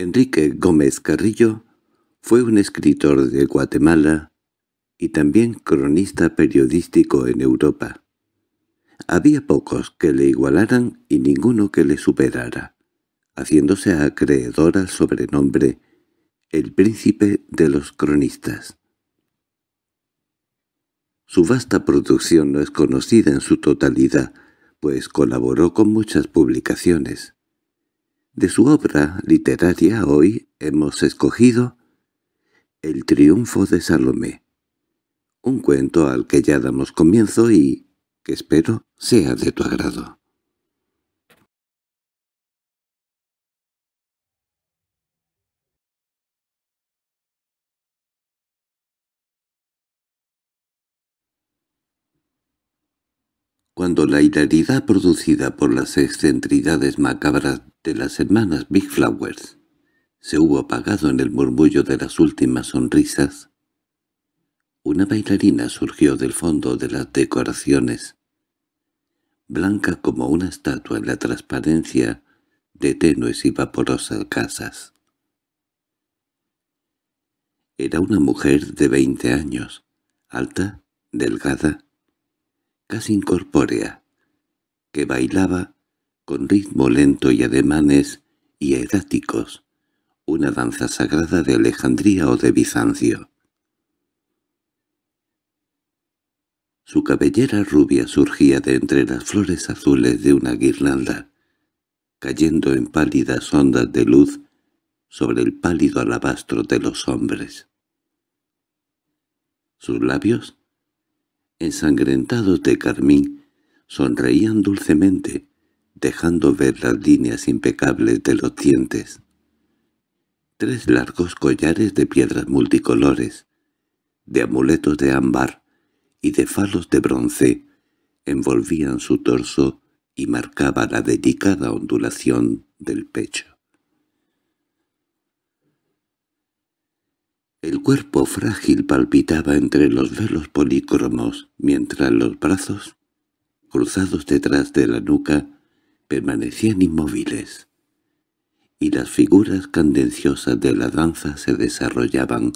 Enrique Gómez Carrillo fue un escritor de Guatemala y también cronista periodístico en Europa. Había pocos que le igualaran y ninguno que le superara, haciéndose acreedor al sobrenombre «el príncipe de los cronistas». Su vasta producción no es conocida en su totalidad, pues colaboró con muchas publicaciones. De su obra literaria hoy hemos escogido El triunfo de Salomé, un cuento al que ya damos comienzo y que espero sea de tu agrado. La hilaridad producida por las excentricidades macabras de las hermanas Big Flowers se hubo apagado en el murmullo de las últimas sonrisas, una bailarina surgió del fondo de las decoraciones, blanca como una estatua en la transparencia de tenues y vaporosas casas. Era una mujer de veinte años, alta, delgada, casi incorpórea, que bailaba con ritmo lento y ademanes hieráticos, una danza sagrada de Alejandría o de Bizancio. Su cabellera rubia surgía de entre las flores azules de una guirnalda, cayendo en pálidas ondas de luz sobre el pálido alabastro de los hombres. Sus labios ensangrentados de carmín, sonreían dulcemente, dejando ver las líneas impecables de los dientes. Tres largos collares de piedras multicolores, de amuletos de ámbar y de falos de bronce, envolvían su torso y marcaban la delicada ondulación del pecho. El cuerpo frágil palpitaba entre los velos polícromos, mientras los brazos, cruzados detrás de la nuca, permanecían inmóviles, y las figuras candenciosas de la danza se desarrollaban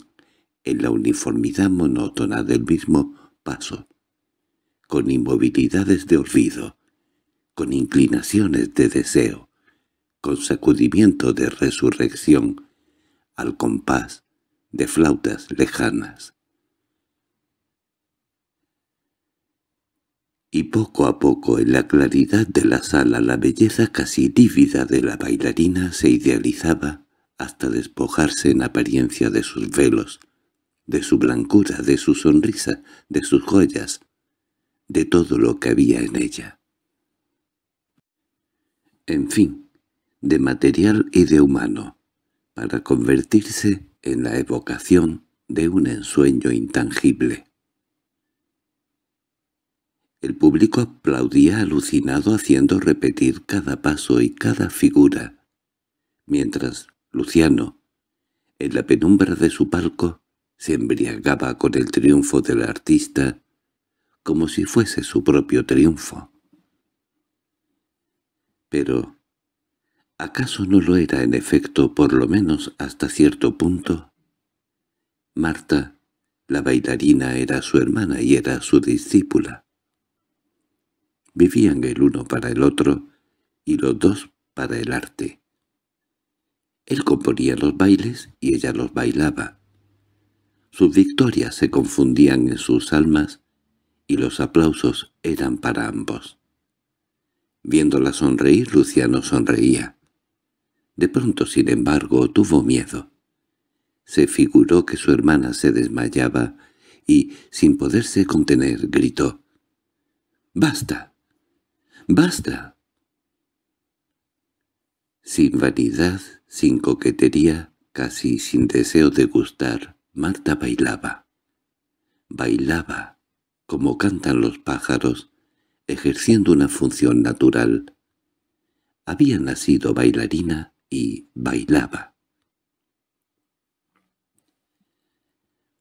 en la uniformidad monótona del mismo paso, con inmovilidades de olvido, con inclinaciones de deseo, con sacudimiento de resurrección, al compás de flautas lejanas. Y poco a poco en la claridad de la sala la belleza casi lívida de la bailarina se idealizaba hasta despojarse en apariencia de sus velos, de su blancura, de su sonrisa, de sus joyas, de todo lo que había en ella. En fin, de material y de humano, para convertirse en la evocación de un ensueño intangible. El público aplaudía alucinado haciendo repetir cada paso y cada figura, mientras Luciano, en la penumbra de su palco, se embriagaba con el triunfo del artista como si fuese su propio triunfo. Pero ¿Acaso no lo era en efecto por lo menos hasta cierto punto? Marta, la bailarina, era su hermana y era su discípula. Vivían el uno para el otro y los dos para el arte. Él componía los bailes y ella los bailaba. Sus victorias se confundían en sus almas y los aplausos eran para ambos. Viéndola sonreír, Luciano sonreía. De pronto, sin embargo, tuvo miedo. Se figuró que su hermana se desmayaba y, sin poderse contener, gritó. —¡Basta! ¡Basta! Sin vanidad, sin coquetería, casi sin deseo de gustar, Marta bailaba. Bailaba, como cantan los pájaros, ejerciendo una función natural. Había nacido bailarina y bailaba.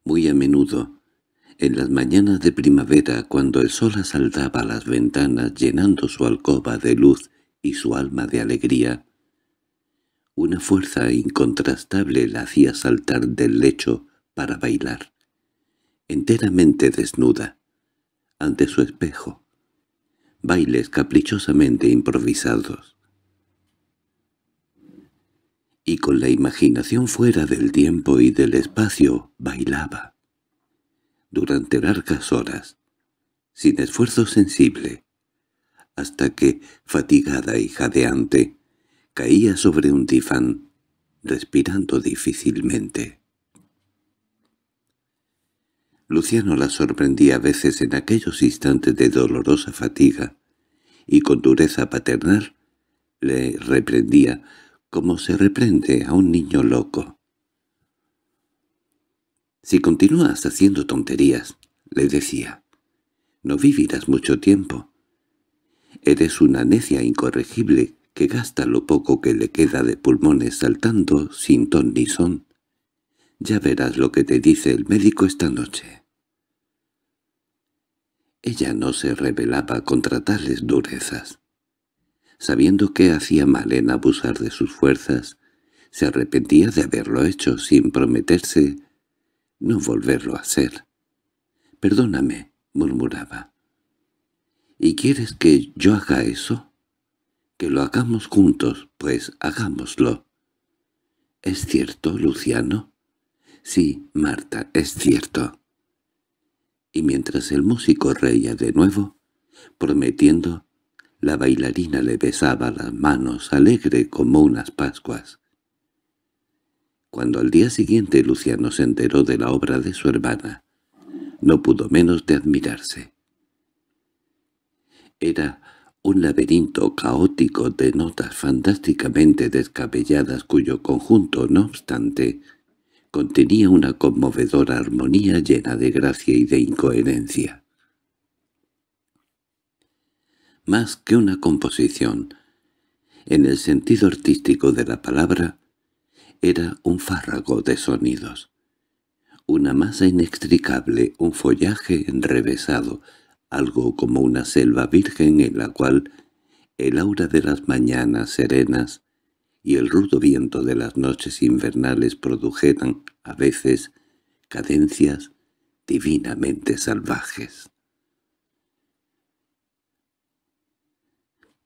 Muy a menudo, en las mañanas de primavera, cuando el sol asaltaba las ventanas llenando su alcoba de luz y su alma de alegría, Una fuerza incontrastable la hacía saltar del lecho para bailar, enteramente desnuda, ante su espejo, bailes caprichosamente improvisados. Y con la imaginación fuera del tiempo y del espacio bailaba, durante largas horas, sin esfuerzo sensible, hasta que, fatigada y jadeante, caía sobre un difán, respirando difícilmente. Luciano la sorprendía a veces en aquellos instantes de dolorosa fatiga, y con dureza paternal le reprendía como se reprende a un niño loco. «Si continúas haciendo tonterías», le decía, «no vivirás mucho tiempo. Eres una necia incorregible que gasta lo poco que le queda de pulmones saltando sin ton ni son. Ya verás lo que te dice el médico esta noche. Ella no se rebelaba contra tales durezas. Sabiendo que hacía mal en abusar de sus fuerzas, se arrepentía de haberlo hecho sin prometerse no volverlo a hacer. «Perdóname», murmuraba. «¿Y quieres que yo haga eso?» que lo hagamos juntos, pues hagámoslo. —¿Es cierto, Luciano? —Sí, Marta, es cierto. Y mientras el músico reía de nuevo, prometiendo, la bailarina le besaba las manos, alegre como unas pascuas. Cuando al día siguiente Luciano se enteró de la obra de su hermana, no pudo menos de admirarse. Era un laberinto caótico de notas fantásticamente descabelladas cuyo conjunto, no obstante, contenía una conmovedora armonía llena de gracia y de incoherencia. Más que una composición, en el sentido artístico de la palabra, era un fárrago de sonidos, una masa inextricable, un follaje enrevesado, algo como una selva virgen en la cual el aura de las mañanas serenas y el rudo viento de las noches invernales produjeran, a veces, cadencias divinamente salvajes.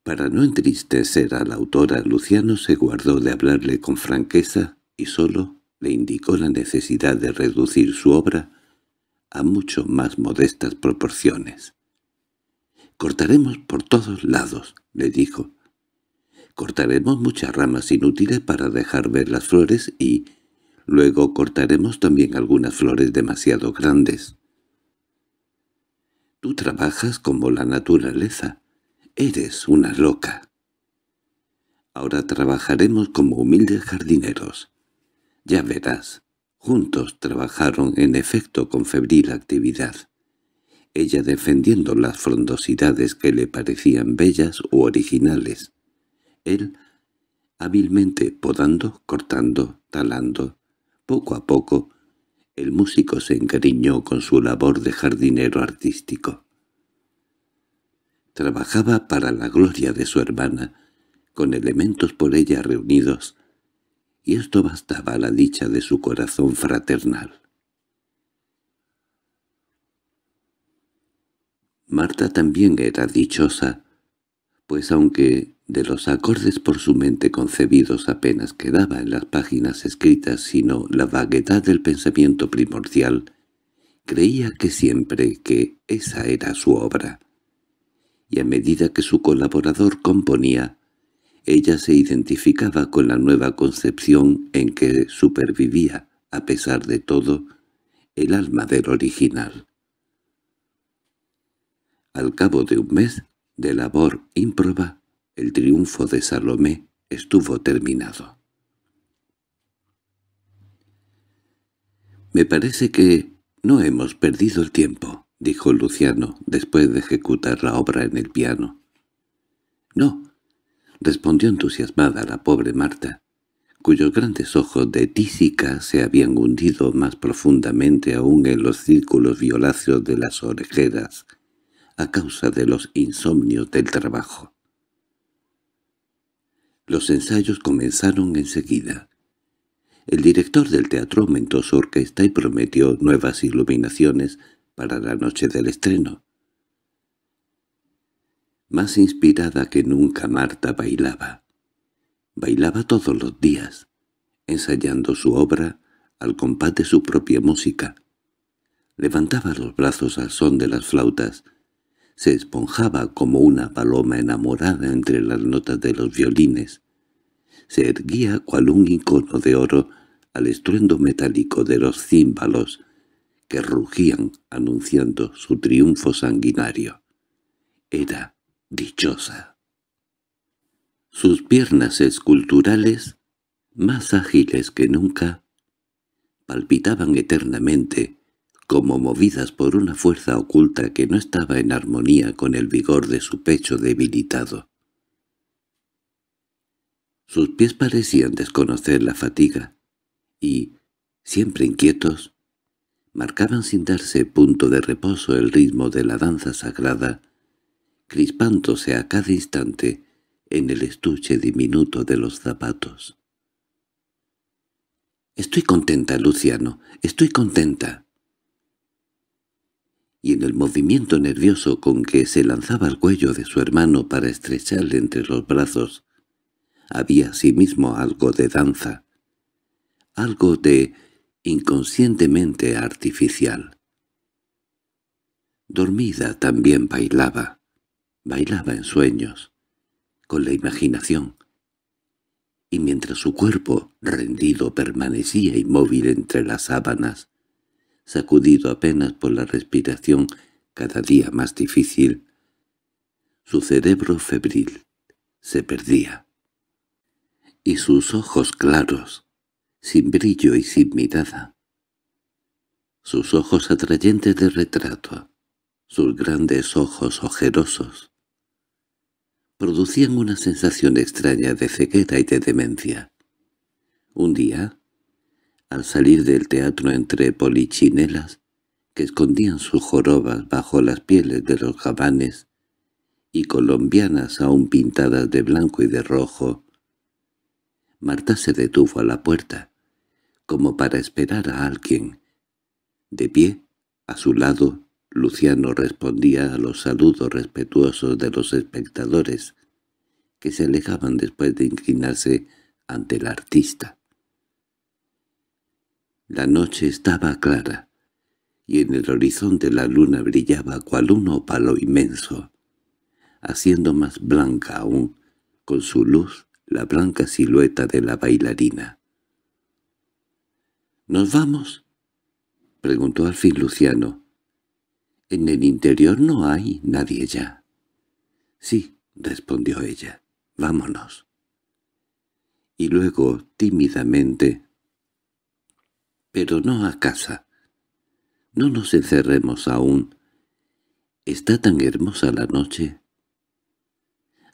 Para no entristecer a la autora, Luciano se guardó de hablarle con franqueza y sólo le indicó la necesidad de reducir su obra a mucho más modestas proporciones. «Cortaremos por todos lados», le dijo. «Cortaremos muchas ramas inútiles para dejar ver las flores y luego cortaremos también algunas flores demasiado grandes». «Tú trabajas como la naturaleza. Eres una loca». «Ahora trabajaremos como humildes jardineros. Ya verás». Juntos trabajaron en efecto con febril actividad ella defendiendo las frondosidades que le parecían bellas u originales. Él, hábilmente podando, cortando, talando. Poco a poco, el músico se encariñó con su labor de jardinero artístico. Trabajaba para la gloria de su hermana, con elementos por ella reunidos, y esto bastaba a la dicha de su corazón fraternal. Marta también era dichosa, pues aunque de los acordes por su mente concebidos apenas quedaba en las páginas escritas sino la vaguedad del pensamiento primordial, creía que siempre que esa era su obra. Y a medida que su colaborador componía, ella se identificaba con la nueva concepción en que supervivía, a pesar de todo, el alma del original. Al cabo de un mes de labor ímproba, el triunfo de Salomé estuvo terminado. «Me parece que no hemos perdido el tiempo», dijo Luciano, después de ejecutar la obra en el piano. «No», respondió entusiasmada la pobre Marta, cuyos grandes ojos de tísica se habían hundido más profundamente aún en los círculos violáceos de las orejeras a causa de los insomnios del trabajo. Los ensayos comenzaron enseguida. El director del teatro aumentó su orquesta y prometió nuevas iluminaciones para la noche del estreno. Más inspirada que nunca Marta bailaba. Bailaba todos los días, ensayando su obra al compás de su propia música. Levantaba los brazos al son de las flautas, se esponjaba como una paloma enamorada entre las notas de los violines, se erguía cual un icono de oro al estruendo metálico de los címbalos que rugían anunciando su triunfo sanguinario. Era dichosa. Sus piernas esculturales, más ágiles que nunca, palpitaban eternamente, como movidas por una fuerza oculta que no estaba en armonía con el vigor de su pecho debilitado. Sus pies parecían desconocer la fatiga, y, siempre inquietos, marcaban sin darse punto de reposo el ritmo de la danza sagrada, crispándose a cada instante en el estuche diminuto de los zapatos. «Estoy contenta, Luciano, estoy contenta», y en el movimiento nervioso con que se lanzaba al cuello de su hermano para estrecharle entre los brazos, había asimismo algo de danza, algo de inconscientemente artificial. Dormida también bailaba, bailaba en sueños, con la imaginación, y mientras su cuerpo, rendido, permanecía inmóvil entre las sábanas, sacudido apenas por la respiración cada día más difícil, su cerebro febril se perdía y sus ojos claros, sin brillo y sin mirada. Sus ojos atrayentes de retrato, sus grandes ojos ojerosos, producían una sensación extraña de ceguera y de demencia. Un día, al salir del teatro entre polichinelas, que escondían sus jorobas bajo las pieles de los gabanes, y colombianas aún pintadas de blanco y de rojo, Marta se detuvo a la puerta, como para esperar a alguien. De pie, a su lado, Luciano respondía a los saludos respetuosos de los espectadores, que se alejaban después de inclinarse ante el artista. La noche estaba clara, y en el horizonte la luna brillaba cual un ópalo inmenso, haciendo más blanca aún, con su luz, la blanca silueta de la bailarina. —¿Nos vamos? —preguntó al fin Luciano. —En el interior no hay nadie ya. —Sí —respondió ella—, vámonos. Y luego, tímidamente, —pero no a casa. No nos encerremos aún. ¿Está tan hermosa la noche?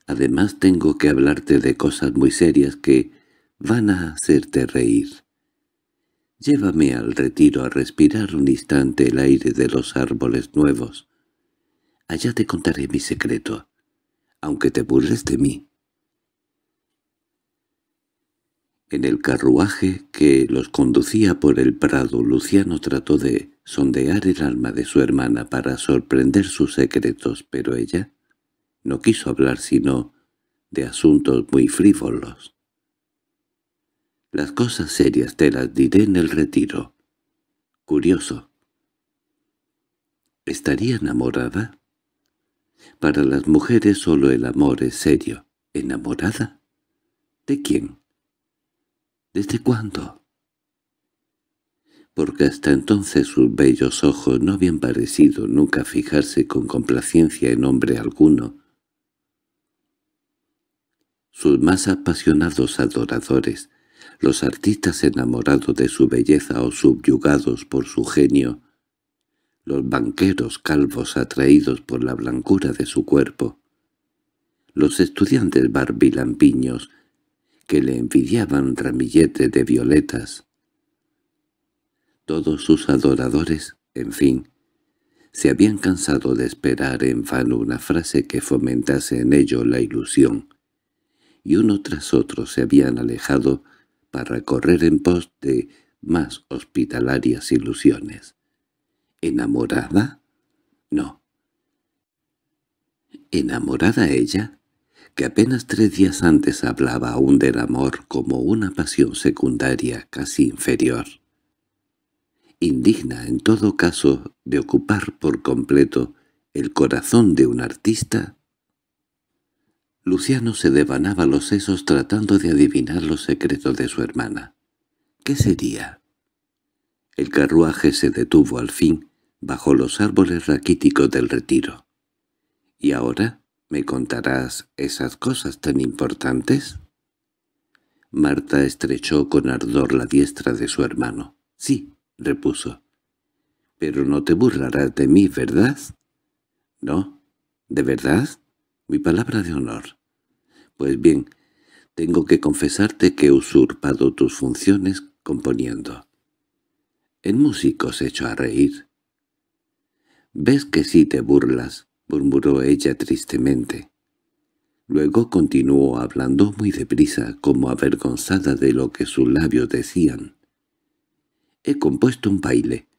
Además tengo que hablarte de cosas muy serias que van a hacerte reír. Llévame al retiro a respirar un instante el aire de los árboles nuevos. Allá te contaré mi secreto, aunque te burles de mí. En el carruaje que los conducía por el prado, Luciano trató de sondear el alma de su hermana para sorprender sus secretos, pero ella no quiso hablar sino de asuntos muy frívolos. Las cosas serias te las diré en el retiro. Curioso. ¿Estaría enamorada? Para las mujeres solo el amor es serio. ¿Enamorada? ¿De quién? ¿Desde cuándo? Porque hasta entonces sus bellos ojos no habían parecido nunca fijarse con complacencia en hombre alguno, sus más apasionados adoradores, los artistas enamorados de su belleza o subyugados por su genio, los banqueros calvos atraídos por la blancura de su cuerpo, los estudiantes barbilampiños que le envidiaban ramilletes de violetas. Todos sus adoradores, en fin, se habían cansado de esperar en vano una frase que fomentase en ello la ilusión, y uno tras otro se habían alejado para correr en pos de más hospitalarias ilusiones. ¿Enamorada? No. ¿Enamorada ella? que apenas tres días antes hablaba aún del amor como una pasión secundaria casi inferior. Indigna en todo caso de ocupar por completo el corazón de un artista, Luciano se devanaba los sesos tratando de adivinar los secretos de su hermana. ¿Qué sería? El carruaje se detuvo al fin bajo los árboles raquíticos del retiro. ¿Y ahora me contarás esas cosas tan importantes? Marta estrechó con ardor la diestra de su hermano. —Sí —repuso—. Pero no te burlarás de mí, ¿verdad? —No. ¿De verdad? Mi palabra de honor. Pues bien, tengo que confesarte que he usurpado tus funciones componiendo. En músico se echó a reír. «¿Ves que sí te burlas?» murmuró ella tristemente. Luego continuó hablando muy deprisa, como avergonzada de lo que sus labios decían. «He compuesto un baile,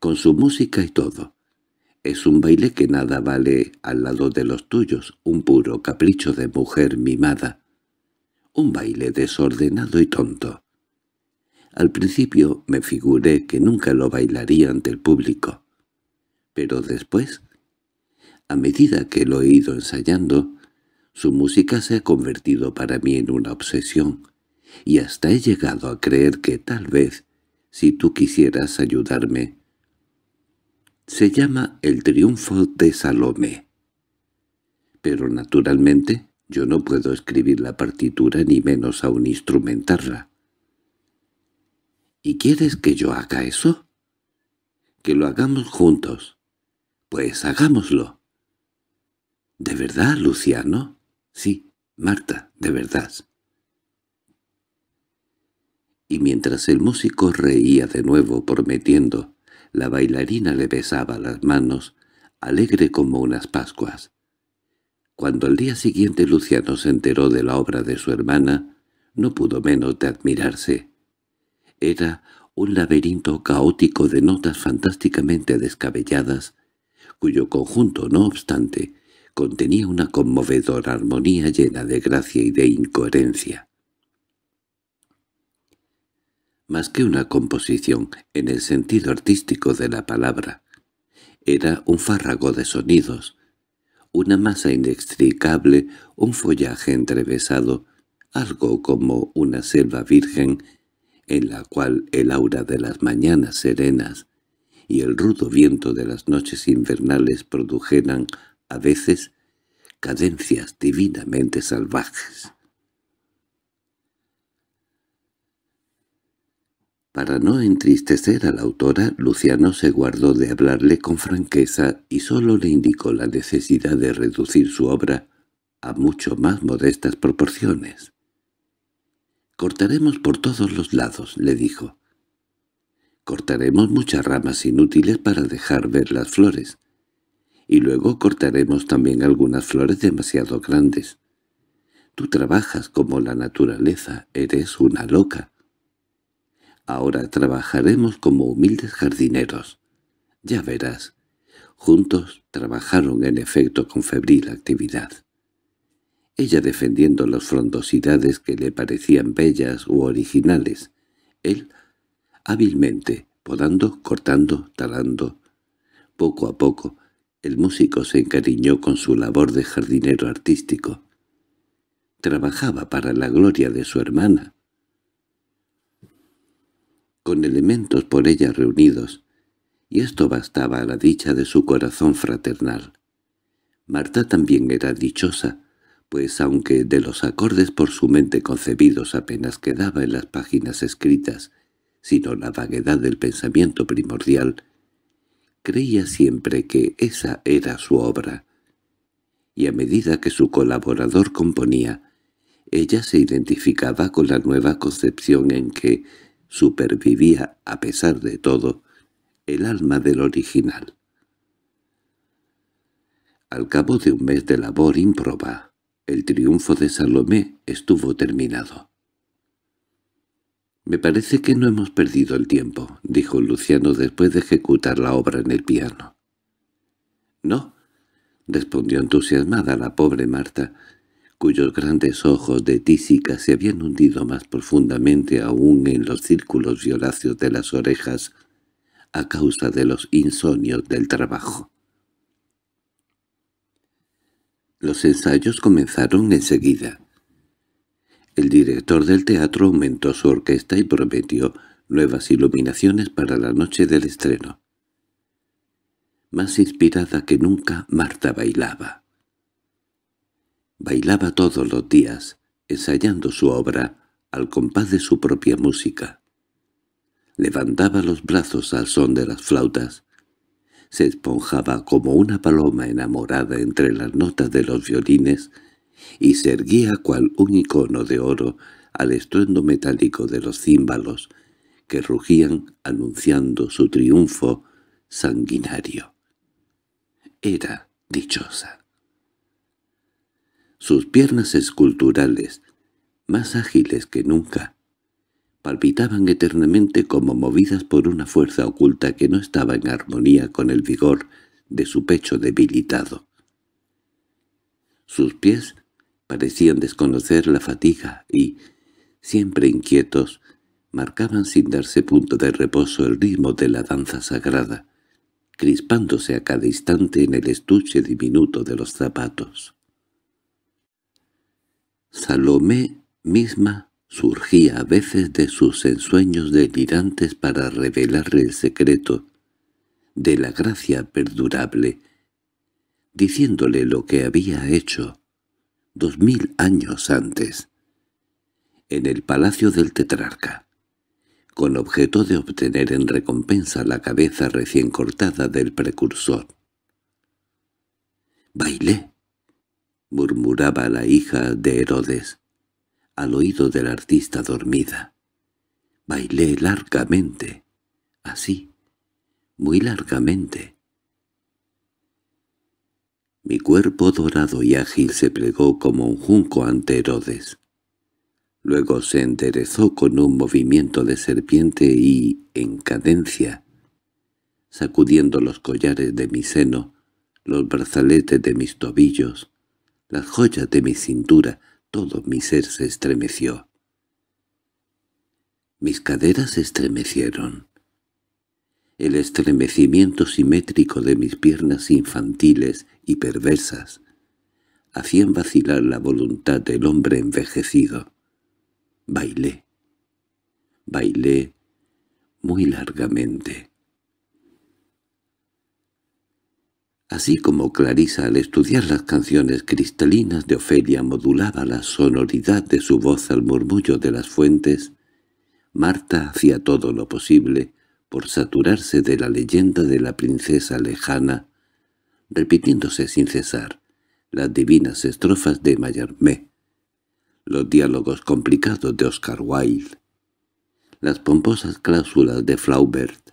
con su música y todo. Es un baile que nada vale al lado de los tuyos, un puro capricho de mujer mimada. Un baile desordenado y tonto. Al principio me figuré que nunca lo bailaría ante el público. Pero después, a medida que lo he ido ensayando, su música se ha convertido para mí en una obsesión, y hasta he llegado a creer que tal vez, si tú quisieras ayudarme, se llama El triunfo de Salomé. Pero naturalmente yo no puedo escribir la partitura ni menos aún instrumentarla. ¿Y quieres que yo haga eso? Que lo hagamos juntos. Pues hagámoslo. ¿De verdad, Luciano? Sí, Marta, de verdad. Y mientras el músico reía de nuevo prometiendo la bailarina le besaba las manos, alegre como unas pascuas. Cuando al día siguiente Luciano se enteró de la obra de su hermana, no pudo menos de admirarse. Era un laberinto caótico de notas fantásticamente descabelladas, cuyo conjunto, no obstante, contenía una conmovedora armonía llena de gracia y de incoherencia más que una composición en el sentido artístico de la palabra. Era un fárrago de sonidos, una masa inextricable, un follaje entrevesado, algo como una selva virgen en la cual el aura de las mañanas serenas y el rudo viento de las noches invernales produjeran, a veces, cadencias divinamente salvajes. Para no entristecer a la autora, Luciano se guardó de hablarle con franqueza y sólo le indicó la necesidad de reducir su obra a mucho más modestas proporciones. «Cortaremos por todos los lados», le dijo. «Cortaremos muchas ramas inútiles para dejar ver las flores, y luego cortaremos también algunas flores demasiado grandes. Tú trabajas como la naturaleza, eres una loca». Ahora trabajaremos como humildes jardineros. Ya verás. Juntos trabajaron en efecto con febril actividad. Ella defendiendo las frondosidades que le parecían bellas u originales. Él, hábilmente, podando, cortando, talando. Poco a poco, el músico se encariñó con su labor de jardinero artístico. Trabajaba para la gloria de su hermana, con elementos por ella reunidos, y esto bastaba a la dicha de su corazón fraternal. Marta también era dichosa, pues aunque de los acordes por su mente concebidos apenas quedaba en las páginas escritas, sino la vaguedad del pensamiento primordial, creía siempre que esa era su obra, y a medida que su colaborador componía, ella se identificaba con la nueva concepción en que supervivía, a pesar de todo, el alma del original. Al cabo de un mes de labor improba, el triunfo de Salomé estuvo terminado. «Me parece que no hemos perdido el tiempo», dijo Luciano después de ejecutar la obra en el piano. «No», respondió entusiasmada la pobre Marta, cuyos grandes ojos de tísica se habían hundido más profundamente aún en los círculos violáceos de las orejas a causa de los insomnios del trabajo. Los ensayos comenzaron enseguida. El director del teatro aumentó su orquesta y prometió nuevas iluminaciones para la noche del estreno. Más inspirada que nunca, Marta bailaba. Bailaba todos los días, ensayando su obra al compás de su propia música. Levantaba los brazos al son de las flautas, se esponjaba como una paloma enamorada entre las notas de los violines y se erguía cual un icono de oro al estruendo metálico de los címbalos que rugían anunciando su triunfo sanguinario. Era dichosa. Sus piernas esculturales, más ágiles que nunca, palpitaban eternamente como movidas por una fuerza oculta que no estaba en armonía con el vigor de su pecho debilitado. Sus pies parecían desconocer la fatiga y, siempre inquietos, marcaban sin darse punto de reposo el ritmo de la danza sagrada, crispándose a cada instante en el estuche diminuto de los zapatos. Salomé misma surgía a veces de sus ensueños delirantes para revelarle el secreto de la gracia perdurable, diciéndole lo que había hecho dos mil años antes, en el palacio del tetrarca, con objeto de obtener en recompensa la cabeza recién cortada del precursor. «Bailé», murmuraba la hija de Herodes, al oído del artista dormida. Bailé largamente, así, muy largamente. Mi cuerpo dorado y ágil se plegó como un junco ante Herodes. Luego se enderezó con un movimiento de serpiente y, en cadencia, sacudiendo los collares de mi seno, los brazaletes de mis tobillos, las joyas de mi cintura, todo mi ser se estremeció. Mis caderas se estremecieron. El estremecimiento simétrico de mis piernas infantiles y perversas hacían vacilar la voluntad del hombre envejecido. Bailé. Bailé muy largamente. Así como Clarisa al estudiar las canciones cristalinas de Ofelia modulaba la sonoridad de su voz al murmullo de las fuentes, Marta hacía todo lo posible por saturarse de la leyenda de la princesa lejana, repitiéndose sin cesar las divinas estrofas de Mallarmé, los diálogos complicados de Oscar Wilde, las pomposas cláusulas de Flaubert,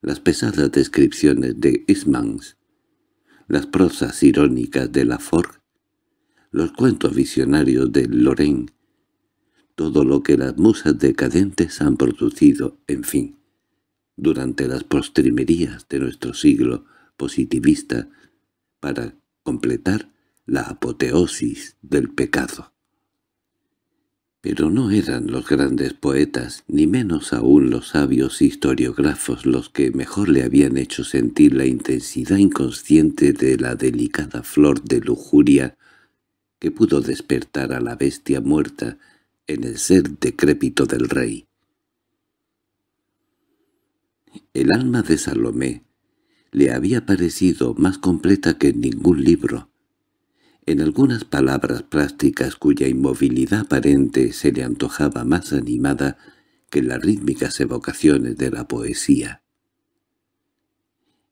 las pesadas descripciones de Ismans, las prosas irónicas de Laforgue, los cuentos visionarios de Lorraine, todo lo que las musas decadentes han producido, en fin, durante las postrimerías de nuestro siglo positivista, para completar la apoteosis del pecado. Pero no eran los grandes poetas, ni menos aún los sabios historiógrafos los que mejor le habían hecho sentir la intensidad inconsciente de la delicada flor de lujuria que pudo despertar a la bestia muerta en el ser decrépito del rey. El alma de Salomé le había parecido más completa que en ningún libro, en algunas palabras plásticas cuya inmovilidad aparente se le antojaba más animada que las rítmicas evocaciones de la poesía.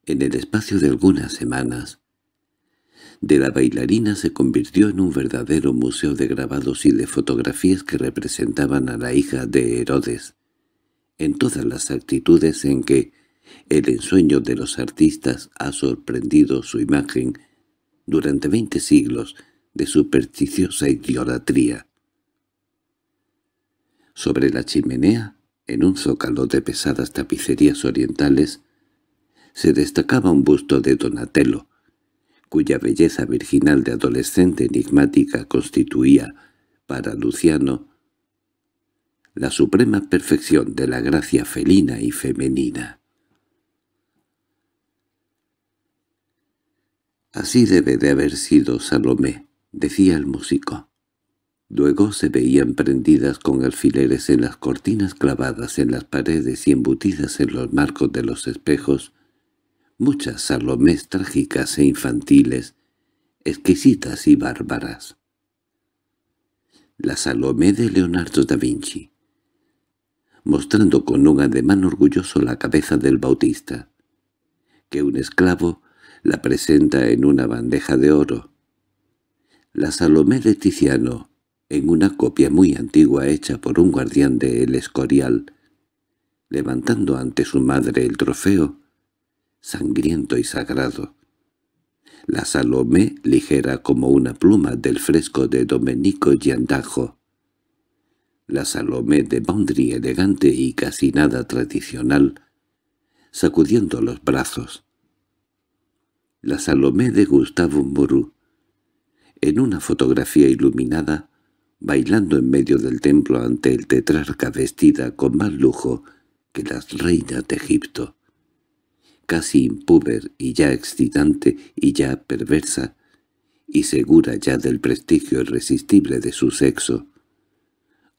En el espacio de algunas semanas, de la bailarina se convirtió en un verdadero museo de grabados y de fotografías que representaban a la hija de Herodes, en todas las actitudes en que el ensueño de los artistas ha sorprendido su imagen durante veinte siglos de supersticiosa idolatría. Sobre la chimenea, en un zócalo de pesadas tapicerías orientales, se destacaba un busto de Donatello, cuya belleza virginal de adolescente enigmática constituía, para Luciano, la suprema perfección de la gracia felina y femenina. Así debe de haber sido Salomé, decía el músico. Luego se veían prendidas con alfileres en las cortinas clavadas en las paredes y embutidas en los marcos de los espejos, muchas Salomés trágicas e infantiles, exquisitas y bárbaras. La Salomé de Leonardo da Vinci, mostrando con un ademán orgulloso la cabeza del Bautista, que un esclavo la presenta en una bandeja de oro. La Salomé de Tiziano, en una copia muy antigua hecha por un guardián de El Escorial, levantando ante su madre el trofeo, sangriento y sagrado. La Salomé ligera como una pluma del fresco de Domenico Giandajo. La Salomé de Bondri elegante y casi nada tradicional, sacudiendo los brazos la Salomé de Gustavo Moru, en una fotografía iluminada, bailando en medio del templo ante el tetrarca vestida con más lujo que las reinas de Egipto. Casi impúber y ya excitante y ya perversa, y segura ya del prestigio irresistible de su sexo.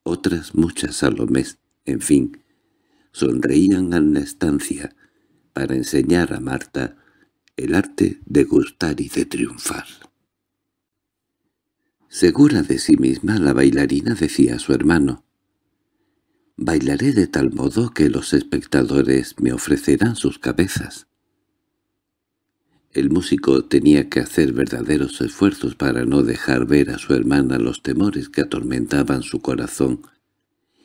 Otras muchas Salomés, en fin, sonreían en la estancia para enseñar a Marta el arte de gustar y de triunfar. Segura de sí misma, la bailarina decía a su hermano, «Bailaré de tal modo que los espectadores me ofrecerán sus cabezas». El músico tenía que hacer verdaderos esfuerzos para no dejar ver a su hermana los temores que atormentaban su corazón,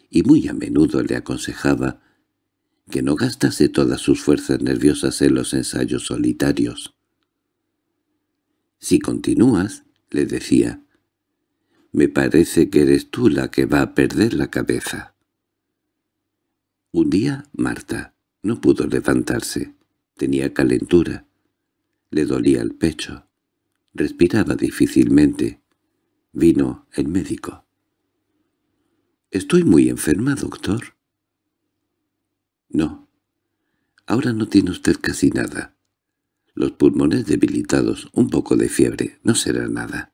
y muy a menudo le aconsejaba que no gastase todas sus fuerzas nerviosas en los ensayos solitarios. «Si continúas», le decía, «me parece que eres tú la que va a perder la cabeza». Un día Marta no pudo levantarse, tenía calentura, le dolía el pecho, respiraba difícilmente. Vino el médico. «Estoy muy enferma, doctor», no. Ahora no tiene usted casi nada. Los pulmones debilitados, un poco de fiebre, no será nada.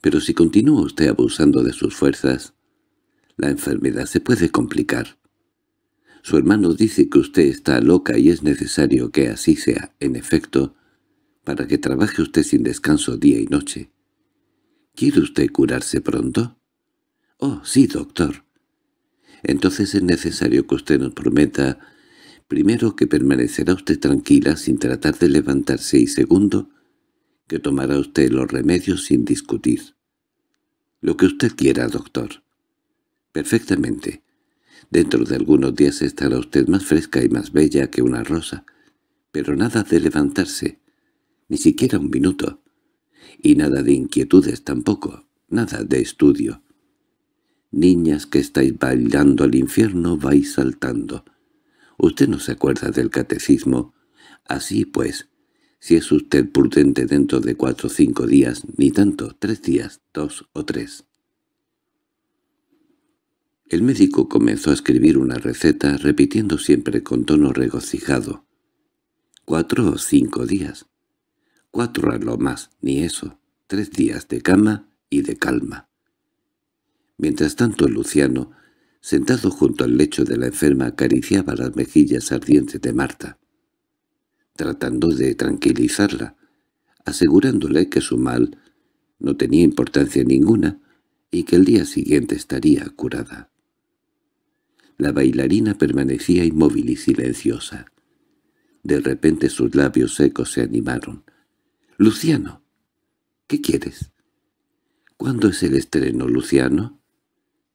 Pero si continúa usted abusando de sus fuerzas, la enfermedad se puede complicar. Su hermano dice que usted está loca y es necesario que así sea, en efecto, para que trabaje usted sin descanso día y noche. ¿Quiere usted curarse pronto? Oh, sí, doctor entonces es necesario que usted nos prometa, primero, que permanecerá usted tranquila sin tratar de levantarse y segundo, que tomará usted los remedios sin discutir. Lo que usted quiera, doctor. Perfectamente. Dentro de algunos días estará usted más fresca y más bella que una rosa, pero nada de levantarse, ni siquiera un minuto, y nada de inquietudes tampoco, nada de estudio. Niñas que estáis bailando al infierno vais saltando. Usted no se acuerda del catecismo. Así pues, si es usted prudente dentro de cuatro o cinco días, ni tanto, tres días, dos o tres. El médico comenzó a escribir una receta, repitiendo siempre con tono regocijado. Cuatro o cinco días. Cuatro a lo más, ni eso. Tres días de cama y de calma. Mientras tanto Luciano, sentado junto al lecho de la enferma, acariciaba las mejillas ardientes de Marta, tratando de tranquilizarla, asegurándole que su mal no tenía importancia ninguna y que el día siguiente estaría curada. La bailarina permanecía inmóvil y silenciosa. De repente sus labios secos se animaron. —Luciano, ¿qué quieres? —¿Cuándo es el estreno, Luciano?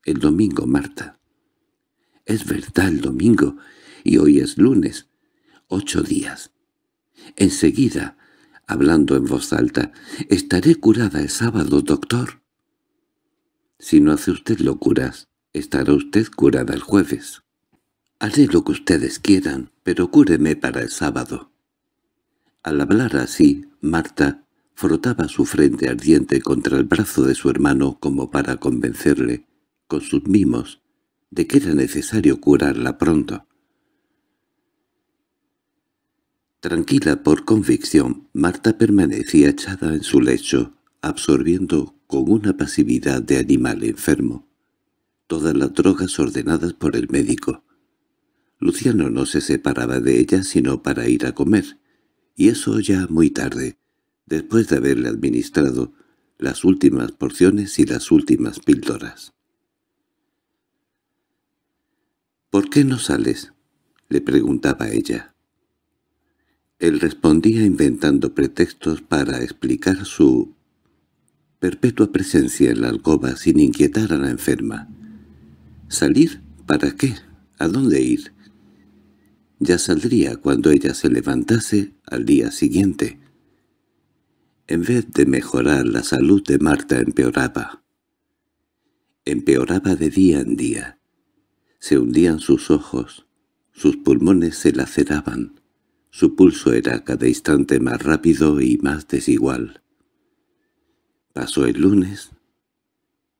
El domingo, Marta. Es verdad, el domingo, y hoy es lunes. Ocho días. Enseguida, hablando en voz alta. «Estaré curada el sábado, doctor». «Si no hace usted locuras, estará usted curada el jueves». «Haré lo que ustedes quieran, pero cúreme para el sábado». Al hablar así, Marta frotaba su frente ardiente contra el brazo de su hermano como para convencerle, con sus mimos, de que era necesario curarla pronto. Tranquila por convicción, Marta permanecía echada en su lecho, absorbiendo con una pasividad de animal enfermo todas las drogas ordenadas por el médico. Luciano no se separaba de ella sino para ir a comer, y eso ya muy tarde, después de haberle administrado las últimas porciones y las últimas píldoras. —¿Por qué no sales? —le preguntaba ella. Él respondía inventando pretextos para explicar su perpetua presencia en la alcoba sin inquietar a la enferma. ¿Salir? ¿Para qué? ¿A dónde ir? Ya saldría cuando ella se levantase al día siguiente. En vez de mejorar la salud de Marta empeoraba. Empeoraba de día en día. Se hundían sus ojos, sus pulmones se laceraban, su pulso era cada instante más rápido y más desigual. Pasó el lunes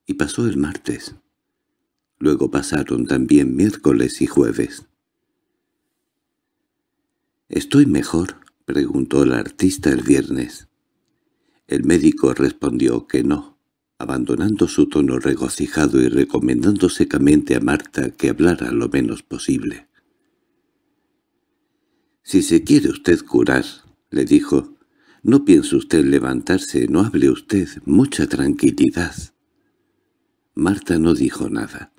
y pasó el martes. Luego pasaron también miércoles y jueves. —¿Estoy mejor? —preguntó el artista el viernes. El médico respondió que no, abandonando su tono regocijado y recomendando secamente a Marta que hablara lo menos posible. «Si se quiere usted curar», le dijo, «no piense usted levantarse, no hable usted, mucha tranquilidad». Marta no dijo nada.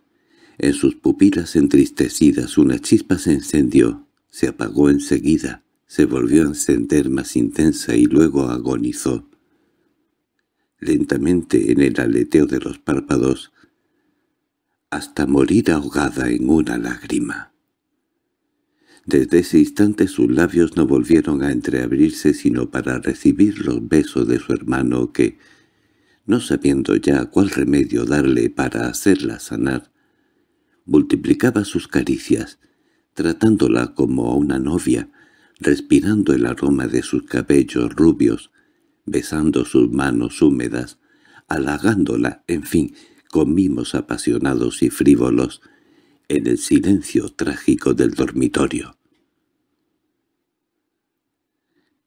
En sus pupilas entristecidas una chispa se encendió, se apagó enseguida, se volvió a encender más intensa y luego agonizó. Lentamente en el aleteo de los párpados, hasta morir ahogada en una lágrima. Desde ese instante sus labios no volvieron a entreabrirse sino para recibir los besos de su hermano que, no sabiendo ya cuál remedio darle para hacerla sanar, multiplicaba sus caricias, tratándola como a una novia, respirando el aroma de sus cabellos rubios, besando sus manos húmedas, halagándola, en fin, con mimos apasionados y frívolos, en el silencio trágico del dormitorio.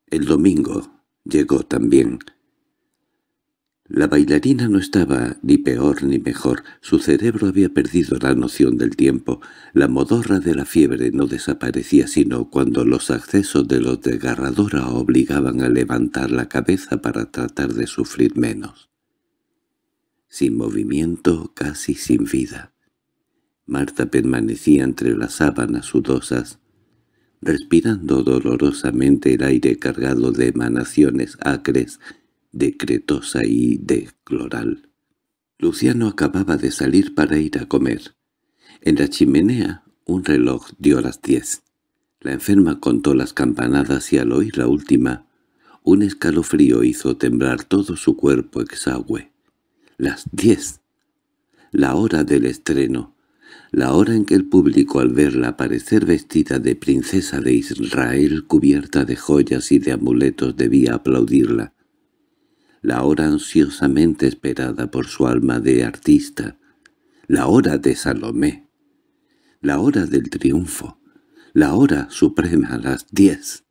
El domingo llegó también. La bailarina no estaba ni peor ni mejor, su cerebro había perdido la noción del tiempo, la modorra de la fiebre no desaparecía sino cuando los accesos de los desgarradora obligaban a levantar la cabeza para tratar de sufrir menos. Sin movimiento, casi sin vida. Marta permanecía entre las sábanas sudosas, respirando dolorosamente el aire cargado de emanaciones acres, de cretosa y de cloral. Luciano acababa de salir para ir a comer. En la chimenea un reloj dio las diez. La enferma contó las campanadas y al oír la última, un escalofrío hizo temblar todo su cuerpo exagüe. Las diez. La hora del estreno la hora en que el público al verla aparecer vestida de princesa de Israel cubierta de joyas y de amuletos debía aplaudirla, la hora ansiosamente esperada por su alma de artista, la hora de Salomé, la hora del triunfo, la hora suprema a las diez.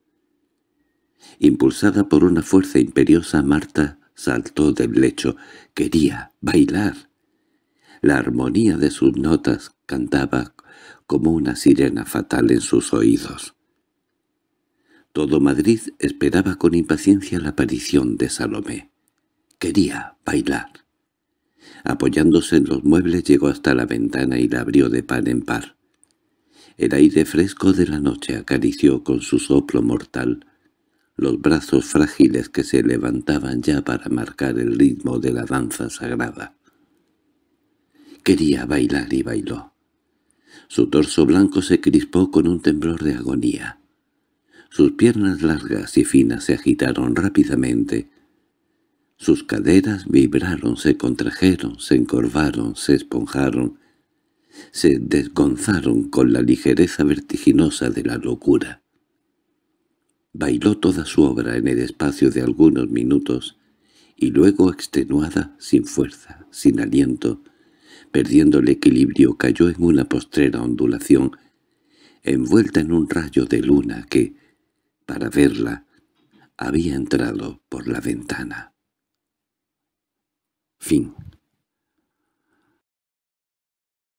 Impulsada por una fuerza imperiosa, Marta saltó del lecho. Quería bailar. La armonía de sus notas cantaba como una sirena fatal en sus oídos. Todo Madrid esperaba con impaciencia la aparición de Salomé. Quería bailar. Apoyándose en los muebles llegó hasta la ventana y la abrió de par en par. El aire fresco de la noche acarició con su soplo mortal los brazos frágiles que se levantaban ya para marcar el ritmo de la danza sagrada. Quería bailar y bailó. Su torso blanco se crispó con un temblor de agonía. Sus piernas largas y finas se agitaron rápidamente. Sus caderas vibraron, se contrajeron, se encorvaron, se esponjaron, se desgonzaron con la ligereza vertiginosa de la locura. Bailó toda su obra en el espacio de algunos minutos, y luego extenuada, sin fuerza, sin aliento, perdiendo el equilibrio, cayó en una postrera ondulación, envuelta en un rayo de luna que, para verla, había entrado por la ventana. Fin